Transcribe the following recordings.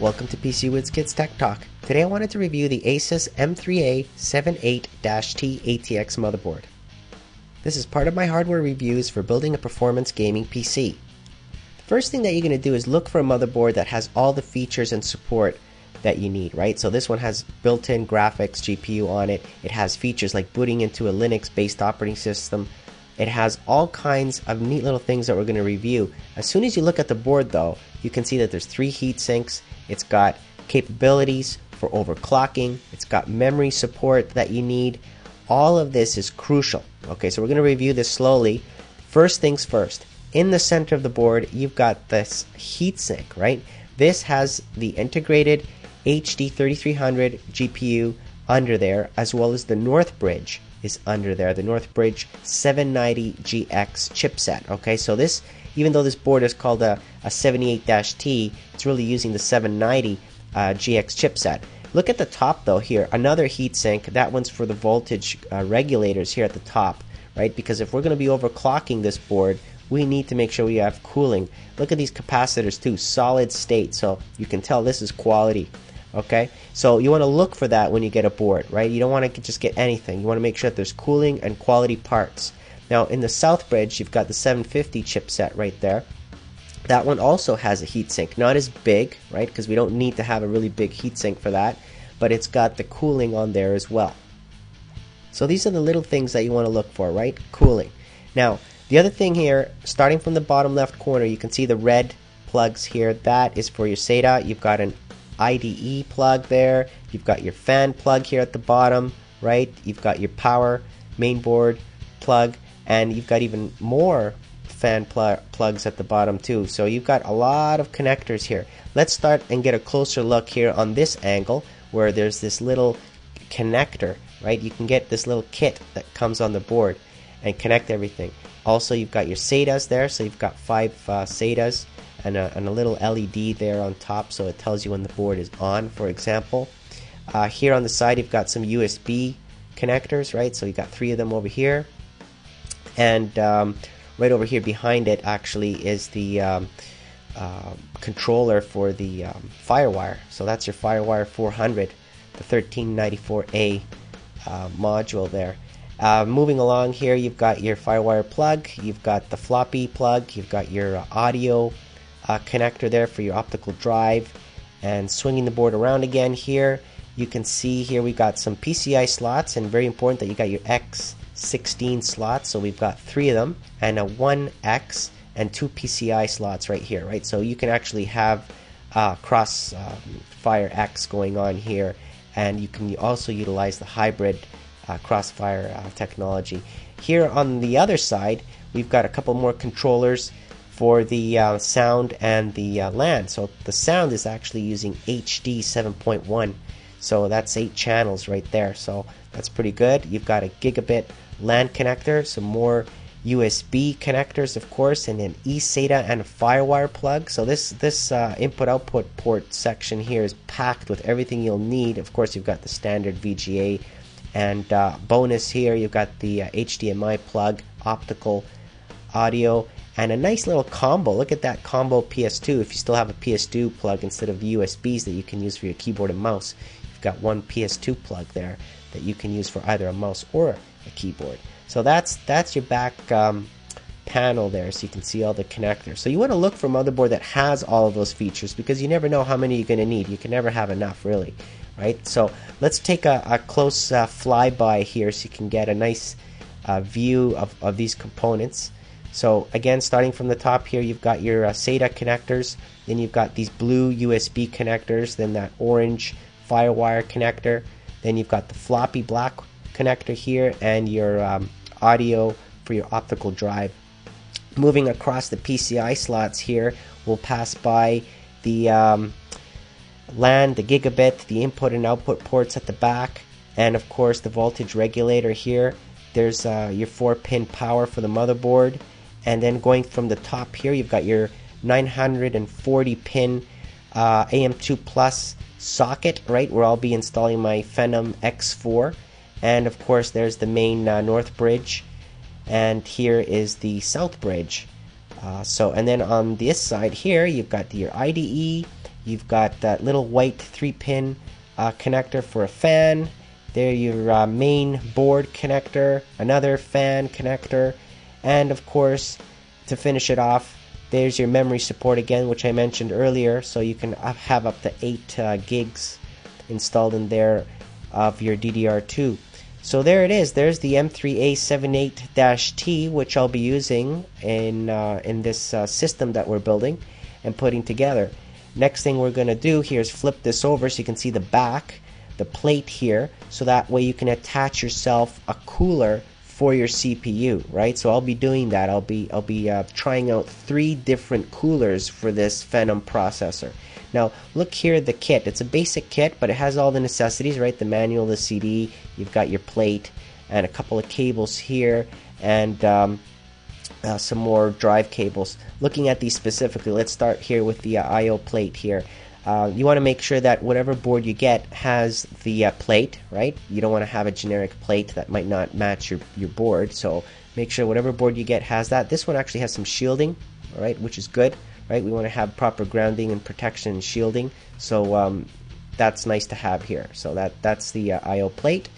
Welcome to PC Wiz Kids Tech Talk. Today I wanted to review the Asus M3A 78-T ATX motherboard. This is part of my hardware reviews for building a performance gaming PC. The first thing that you're going to do is look for a motherboard that has all the features and support that you need, right? So this one has built-in graphics GPU on it. It has features like booting into a Linux-based operating system. It has all kinds of neat little things that we're going to review. As soon as you look at the board though, you can see that there's three heat sinks. It's got capabilities for overclocking. It's got memory support that you need. All of this is crucial. Okay, so we're going to review this slowly. First things first. In the center of the board, you've got this heatsink, right? This has the integrated HD 3300 GPU under there, as well as the Northbridge is under there, the Northbridge 790GX chipset. Okay, so this, even though this board is called a, a 78-T, it's really using the 790 uh, GX chipset. Look at the top though here, another heatsink. That one's for the voltage uh, regulators here at the top, right? Because if we're going to be overclocking this board, we need to make sure we have cooling. Look at these capacitors too, solid state, so you can tell this is quality. Okay, so you want to look for that when you get a board, right? You don't want to just get anything. You want to make sure that there's cooling and quality parts. Now, in the Southbridge, you've got the 750 chipset right there. That one also has a heatsink, not as big, right? Because we don't need to have a really big heatsink for that, but it's got the cooling on there as well. So these are the little things that you want to look for, right? Cooling. Now, the other thing here, starting from the bottom left corner, you can see the red plugs here. That is for your SATA. You've got an IDE plug there. You've got your fan plug here at the bottom, right? You've got your power mainboard plug, and you've got even more fan pl- plugs at the bottom too. So you've got a lot of connectors here. Let's start and get a closer look here on this angle where there's this little connector, right? You can get this little kit that comes on the board and connect everything. Also, you've got your SATAs there, so you've got five uh, SATAs and a, and a, little LED there on top, so it tells you when the board is on, for example. Uh, here on the side, you've got some USB connectors, right? So you've got three of them over here. And um, right over here behind it, actually, is the um, uh, controller for the um, Firewire. So that's your Firewire 400, the 1394A uh, module there. Uh, moving along here, you've got your FireWire plug, you've got the floppy plug, you've got your audio uh, connector there for your optical drive, and swinging the board around again here, you can see here we got some PCI slots, and very important that you got your X16 slots. So we've got three of them, and a 1X and two PCI slots right here, right? So you can actually have uh, cross um, fire X going on here, and you can also utilize the hybrid uh, crossfire uh, technology. Here on the other side, we've got a couple more controllers for the uh, sound and the uh, LAN. So the sound is actually using HD 7.1. So that's eight channels right there. So that's pretty good. You've got a gigabit LAN connector, some more USB connectors, of course, and an eSATA and a FireWire plug. So this this uh, input-output port section here is packed with everything you'll need. Of course, you've got the standard VGA and uh, bonus here, you've got the uh, HDMI plug, optical audio, and a nice little combo. Look at that combo PS2. If you still have a PS2 plug instead of the USBs that you can use for your keyboard and mouse, you've got one PS2 plug there that you can use for either a mouse or a keyboard. So that's that's your back um, panel there, so you can see all the connectors. So you want to look for a motherboard that has all of those features because you never know how many you're going to need. You can never have enough, really right? So let's take a, a close uh, flyby here so you can get a nice uh, view of, of these components. So again, starting from the top here, you've got your uh, SATA connectors, then you've got these blue USB connectors, then that orange FireWire connector, then you've got the floppy black connector here, and your um, audio for your optical drive. Moving across the PCI slots here, we'll pass by the um, LAN, the gigabit, the input and output ports at the back, and of course the voltage regulator here. There's uh, your 4 pin power for the motherboard, and then going from the top here, you've got your 940 pin uh, AM2 Plus socket, right, where I'll be installing my Phenom X4. And of course, there's the main uh, north bridge, and here is the south bridge. Uh, so, and then on this side here, you've got your IDE, You've got that little white three pin uh, connector for a fan. There, your uh, main board connector, another fan connector, and of course, to finish it off, there's your memory support again, which I mentioned earlier, so you can have up to 8 uh, gigs installed in there of your DDR2. So there it is. There's the M3A78-T, which I'll be using in uh, in this uh, system that we're building and putting together. Next thing we're going to do here is flip this over so you can see the back, the plate here, so that way you can attach yourself a cooler for your CPU, right? So I'll be doing that. I'll be I'll be uh, trying out three different coolers for this Phenom processor. Now look here at the kit. It's a basic kit, but it has all the necessities, right? The manual, the CD. You've got your plate and a couple of cables here, and um, uh, some more drive cables. Looking at these specifically, let's start here with the uh, I/O plate here. Uh, you want to make sure that whatever board you get has the uh, plate, right? You don't want to have a generic plate that might not match your, your board. So make sure whatever board you get has that. This one actually has some shielding, all right, which is good, right? We want to have proper grounding and protection and shielding. So um, that's nice to have here. So that that's the uh, I/O plate.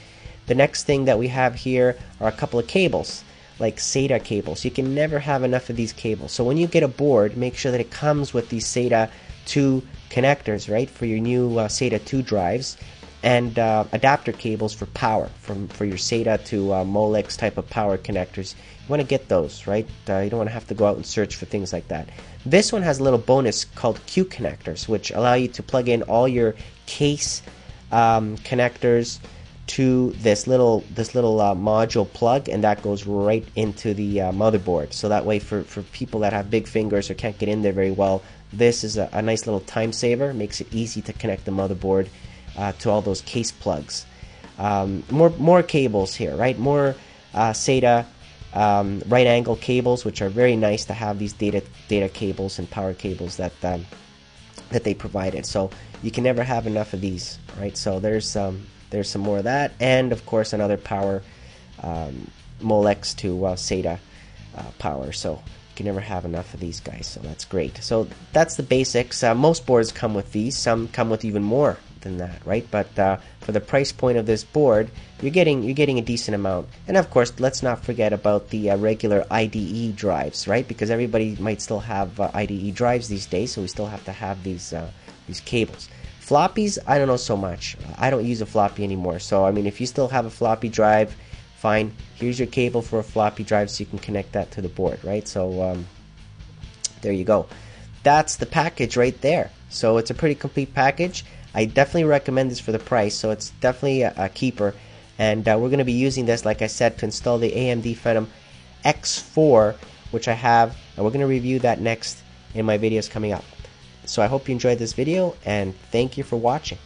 The next thing that we have here are a couple of cables like SATA cables. You can never have enough of these cables. So when you get a board, make sure that it comes with these SATA 2 connectors, right, for your new uh, SATA 2 drives, and uh, adapter cables for power, from for your SATA to uh, Molex type of power connectors. You want to get those, right? Uh, you don't want to have to go out and search for things like that. This one has a little bonus called Q connectors, which allow you to plug in all your case um, connectors to this little this little uh, module plug and that goes right into the uh, motherboard so that way for, for people that have big fingers or can't get in there very well this is a, a nice little time saver. Makes it easy to connect the motherboard uh, to all those case plugs. Um, more more cables here right? More uh, SATA um, right angle cables which are very nice to have these data data cables and power cables that um, that they provided. So you can never have enough of these right? So there's there's some more of that, and of course another power um, Molex to uh, SATA uh, power. So can never have enough of these guys. So that's great. So that's the basics. Uh, most boards come with these. Some come with even more than that, right? But uh, for the price point of this board, you're getting you're getting a decent amount. And of course, let's not forget about the uh, regular IDE drives, right? Because everybody might still have uh, IDE drives these days, so we still have to have these uh, these cables. Floppies, I don't know so much. I don't use a floppy anymore. So, I mean, if you still have a floppy drive, fine. Here's your cable for a floppy drive so you can connect that to the board, right? So, um, there you go. That's the package right there. So, it's a pretty complete package. I definitely recommend this for the price. So, it's definitely a, a keeper. And uh, we're going to be using this, like I said, to install the AMD Phenom X4, which I have. And we're going to review that next in my videos coming up. So I hope you enjoyed this video and thank you for watching.